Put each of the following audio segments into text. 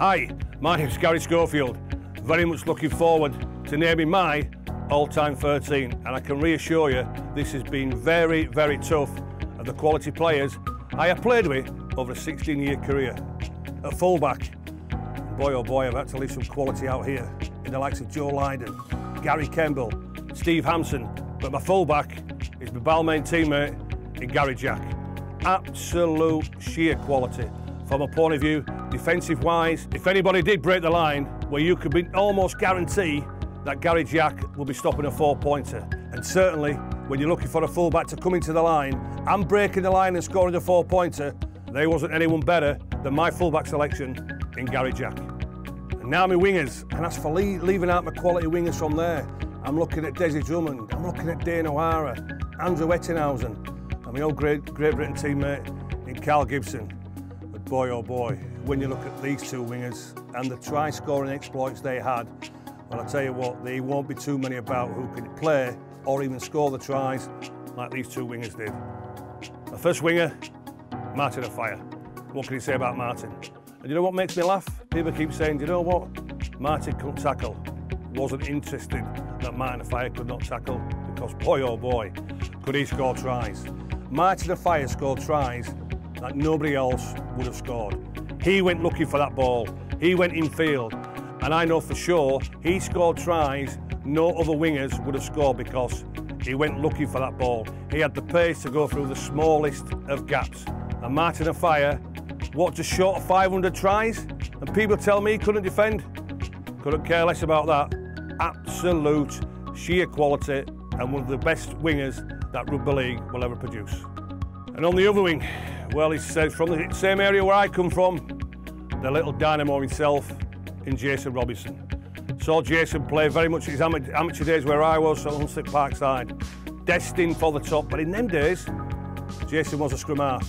Hi, my name's Garry Schofield. Very much looking forward to naming my all-time 13 and I can reassure you this has been very, very tough of the quality players I have played with over a 16-year career. At fullback, boy oh boy I've had to leave some quality out here in the likes of Joe Lydon, Gary Kemble, Steve Hampson, but my fullback is my Balmain teammate in Garry Jack. Absolute sheer quality from a point of view, defensive wise. If anybody did break the line, where you could be almost guarantee that Garry Jack will be stopping a four pointer. And certainly, when you're looking for a fullback to come into the line and breaking the line and scoring a four pointer, there wasn't anyone better than my fullback selection in Garry Jack. And now my wingers, and as for leaving out my quality wingers from there, I'm looking at Desi Drummond, I'm looking at Dane O'Hara, Andrew Ettinghausen, and my old Great, Great Britain teammate in Carl Gibson. Boy, oh boy, when you look at these two wingers and the try-scoring exploits they had, well, I tell you what, there won't be too many about who can play or even score the tries like these two wingers did. The first winger, Martin Offiah. What can you say about Martin? And you know what makes me laugh? People keep saying, you know what? Martin couldn't tackle. Wasn't interested that Martin Offiah could not tackle because boy oh boy, could he score tries. Martin Offiah scored tries that nobody else would have scored. He went looking for that ball. He went in field. And I know for sure he scored tries no other wingers would have scored because he went looking for that ball. He had the pace to go through the smallest of gaps. And Martin Offiah, what, just short of 500 tries? And people tell me he couldn't defend? Couldn't care less about that. Absolute sheer quality and one of the best wingers that Rugby League will ever produce. And on the other wing, well, he's said uh, from the same area where I come from, the little dynamo himself in Jason Robinson. Saw Jason play very much his amateur days where I was at Hunslet Parkside. Destined for the top, but in them days, Jason was a scrum half.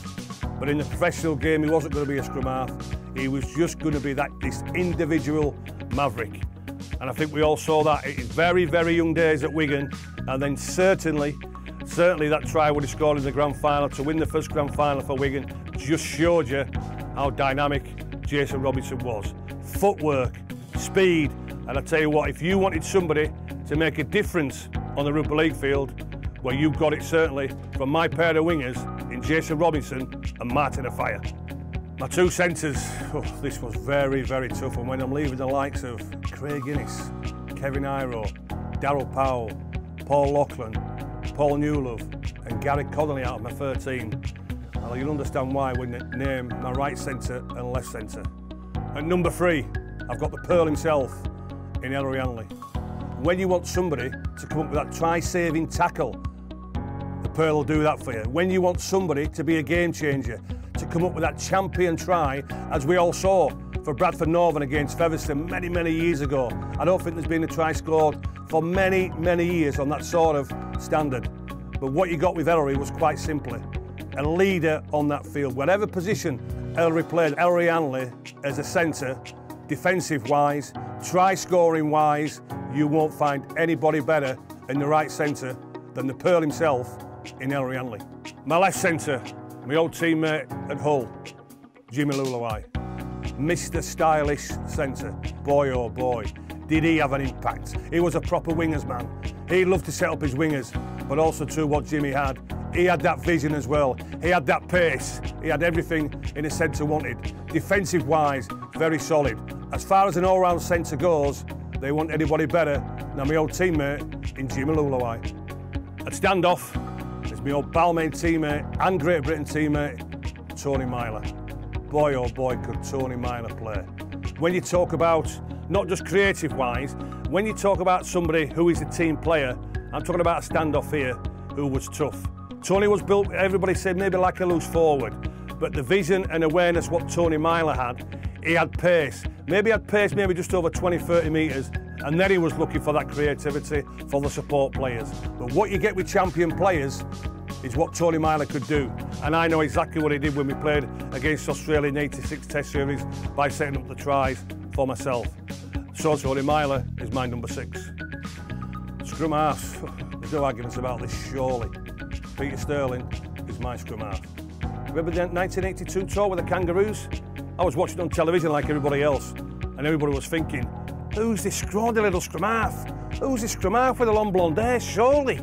But in the professional game, he wasn't going to be a scrum half. He was just going to be that this individual maverick. And I think we all saw that in very, very young days at Wigan. And then certainly, certainly that try would have scored in the grand final to win the first grand final for Wigan just showed you how dynamic Jason Robinson was. Footwork, speed, and I tell you what, if you wanted somebody to make a difference on the Rugby League field, well, you've got it certainly from my pair of wingers in Jason Robinson and Martin Offiah. My two centres, oh, this was very, very tough. And when I'm leaving the likes of Craig Innes, Kevin Iro, Daryl Powell, Paul Loughlin, Paul Newlove, and Gary Connolly out of my 13, well, you'll understand why when I name my right centre and left centre. At number three, I've got the Pearl himself, in Ellery Hanley. When you want somebody to come up with that try-saving tackle, the Pearl will do that for you. When you want somebody to be a game changer, to come up with that champion try, as we all saw for Bradford Northern against Featherstone many, many years ago. I don't think there's been a try scored for many, many years on that sort of standard. But what you got with Ellery was quite simply a leader on that field. Whatever position Ellery played, Ellery Hanley as a centre, defensive-wise, try-scoring-wise, you won't find anybody better in the right centre than the Pearl himself in Ellery Hanley. My left centre, my old teammate at Hull, Jimmy Leuluai. Mr Stylish centre. Boy, oh boy, did he have an impact. He was a proper wingers man. He loved to set up his wingers, but also too what Jimmy had. He had that vision as well. He had that pace. He had everything in a centre wanted. Defensive wise, very solid. As far as an all-round centre goes, they want anybody better than my old teammate in Jimmy Leuluai. At standoff, it's my old Balmain teammate and Great Britain teammate, Tony Myler. Boy, oh boy, could Tony Myler play. When you talk about, not just creative-wise, when you talk about somebody who is a team player, I'm talking about a standoff here who was tough. Tony was built, everybody said, maybe like a loose forward, but the vision and awareness what Tony Myler had, he had pace. Maybe he had pace, maybe just over 20, 30 metres, and then he was looking for that creativity for the support players. But what you get with champion players is what Tony Myler could do. And I know exactly what he did when we played against Australia in 86 Test Series by setting up the tries for myself. So Tony Myler is my number six. Scrum half, there's no arguments about this, surely. Peter Sterling is my scrum half. Remember the 1982 tour with the Kangaroos? I was watching on television like everybody else, and everybody was thinking, who's this scrawny little scrum half? Who's this scrum half with a long blonde hair? Surely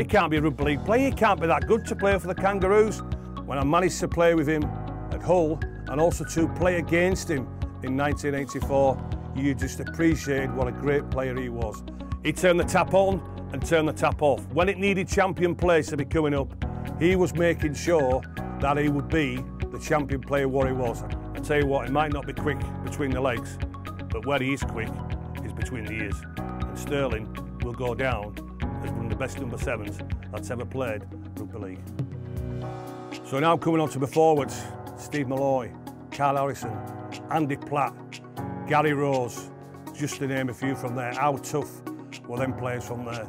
he can't be a rugby league player. He can't be that good to play for the Kangaroos. When I managed to play with him at Hull and also to play against him in 1984, you just appreciated what a great player he was. He turned the tap on and turned the tap off. When it needed champion players to be coming up, he was making sure that he would be the champion player what he was. I tell you what, he might not be quick between the legs, but where he is quick is between the ears. And Sterling will go down best number sevens that's ever played rugby league. So now coming on to the forwards, Steve Molloy, Karl Harrison, Andy Platt, Gary Rose, just to name a few from there. How tough were them players from there?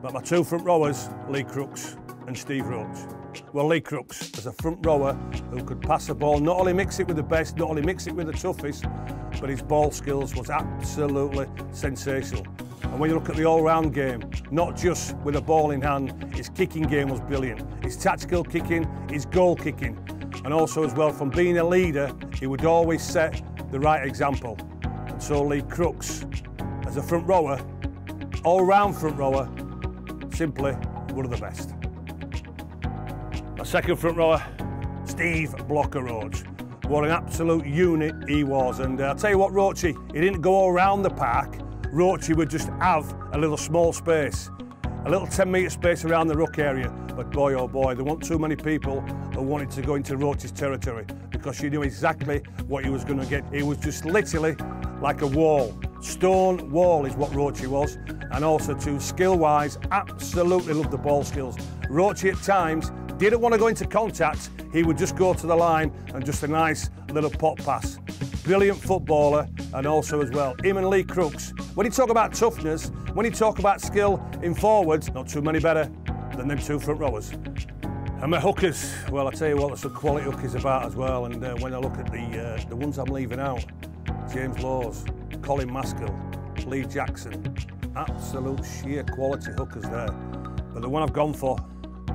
But my two front rowers, Lee Crooks and Steve Roach. Well, Lee Crooks, as a front rower who could pass the ball, not only mix it with the best, not only mix it with the toughest, but his ball skills was absolutely sensational. And when you look at the all-round game, not just with a ball in hand, his kicking game was brilliant. His tactical kicking, his goal kicking, and also as well from being a leader, he would always set the right example. And so Lee Crooks, as a front rower, all-round front rower, simply one of the best. My second front rower, Steve Blocker Roach. What an absolute unit he was. And uh, I'll tell you what, Roachy, he didn't go all around the park, Roachy would just have a little small space, a little 10 metre space around the ruck area. But boy, oh boy, there weren't too many people who wanted to go into Roachy's territory because she knew exactly what he was going to get. He was just literally like a wall. Stone wall is what Roachy was. And also too, skill-wise, absolutely loved the ball skills. Roachy at times didn't want to go into contact, he would just go to the line and just a nice little pop pass. Brilliant footballer and also as well, him and Lee Crooks when you talk about toughness, when you talk about skill in forwards, not too many better than them two front rowers. And my hookers, well, I tell you what, that's what quality hookers about as well. And uh, when I look at the uh, the ones I'm leaving out, James Lowes, Colin Maskill, Lee Jackson, absolute sheer quality hookers there. But the one I've gone for,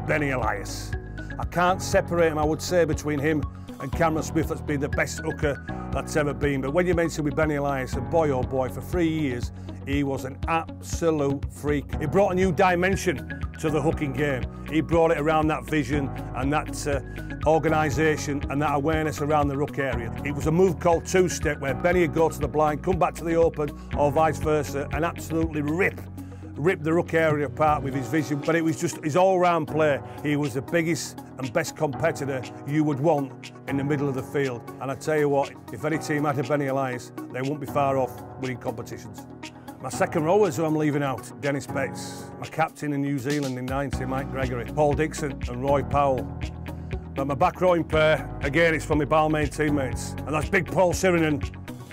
Benny Elias. I can't separate him, I would say, between him and Cameron Smith that's been the best hooker that's ever been. But when you mention with Benny Elias, a boy oh boy, for three years, he was an absolute freak. He brought a new dimension to the hooking game. He brought it around that vision and that uh, organisation and that awareness around the ruck area. It was a move called two-step where Benny would go to the blind, come back to the open or vice versa and absolutely rip ripped the ruck area apart with his vision, but it was just his all-round play. He was the biggest and best competitor you would want in the middle of the field. And I tell you what, if any team had a Benny Elias, they won't be far off winning competitions. My second rowers who I'm leaving out, Dennis Betts, my captain in New Zealand in 90, Mike Gregory, Paul Dixon and Roy Powell. But my back rowing pair, again, it's from my Balmain teammates. And that's Big Paul Sironen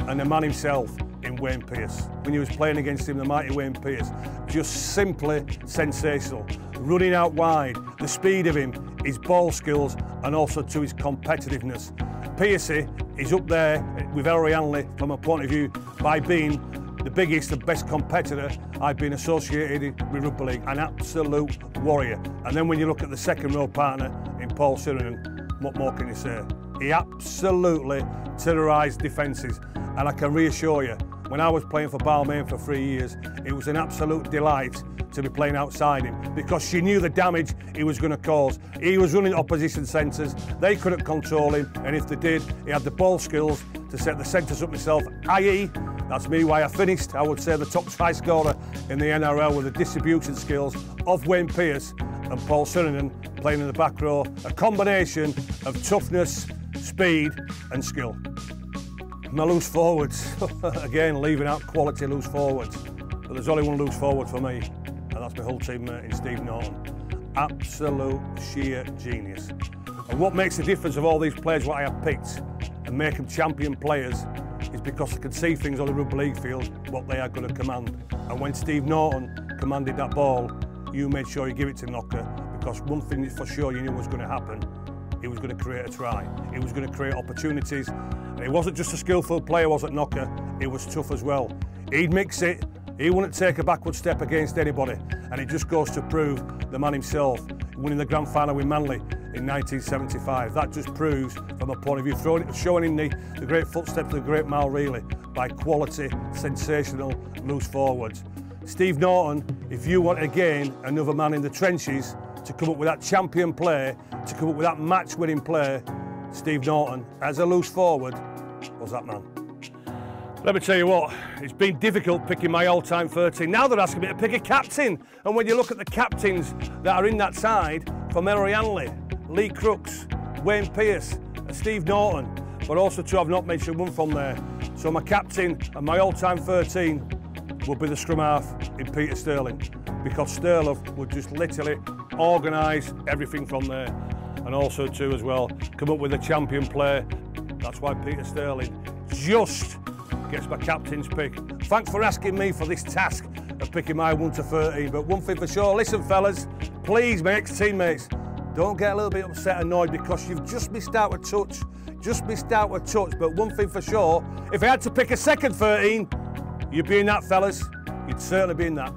and the man himself, in Wayne Pearce. When he was playing against him, the mighty Wayne Pearce, just simply sensational. Running out wide, the speed of him, his ball skills, and also to his competitiveness. Piercy is up there with Ellery Hanley from a point of view by being the biggest and best competitor I've been associated with Rugby League, an absolute warrior. And then when you look at the second row partner in Paul Sironen, what more can you say? He absolutely terrorised defences. And I can reassure you, when I was playing for Balmain for three years, it was an absolute delight to be playing outside him because she knew the damage he was going to cause. He was running opposition centres, they couldn't control him, and if they did, he had the ball skills to set the centres up himself, i.e., that's me why I finished, I would say, the top try scorer in the NRL with the distribution skills of Wayne Pearce and Paul Sironen playing in the back row. A combination of toughness, speed and skill. My loose forwards, again leaving out quality loose forwards, but there's only one loose forward for me, and that's my Hull teammate in Steve Norton. Absolute sheer genius. And what makes the difference of all these players what I have picked and make them champion players is because they can see things on the rugby league field, what they are going to command. And when Steve Norton commanded that ball, you made sure you give it to Knocker because one thing for sure you knew was going to happen, he was going to create a try. He was going to create opportunities he wasn't just a skillful player, was it, Knocker? He was tough as well. He'd mix it. He wouldn't take a backward step against anybody. And it just goes to prove the man himself. winning the grand final with Manly in 1975. That just proves, from a point of view, throwing, showing in the, the great footsteps of the great Mal Reilly by quality, sensational loose forwards. Steve Norton, if you want again another man in the trenches to come up with that champion play, to come up with that match-winning play, Steve Norton, as a loose forward, was that man. Let me tell you what, it's been difficult picking my all-time 13. Now they're asking me to pick a captain. And when you look at the captains that are in that side, from Ellery Anley, Lee Crooks, Wayne Pearce, Steve Norton, but also two I've not mentioned one from there. So my captain and my all-time 13 will be the scrum half in Peter Sterling because Sterling would just literally organise everything from there and also too as well come up with a champion play. That's why Peter Sterling just gets my captain's pick. Thanks for asking me for this task of picking my 1 to 13. But one thing for sure, listen fellas, please mates, teammates, don't get a little bit upset annoyed because you've just missed out a touch. Just missed out a touch. But one thing for sure, if I had to pick a second 13, you'd be in that fellas. You'd certainly be in that.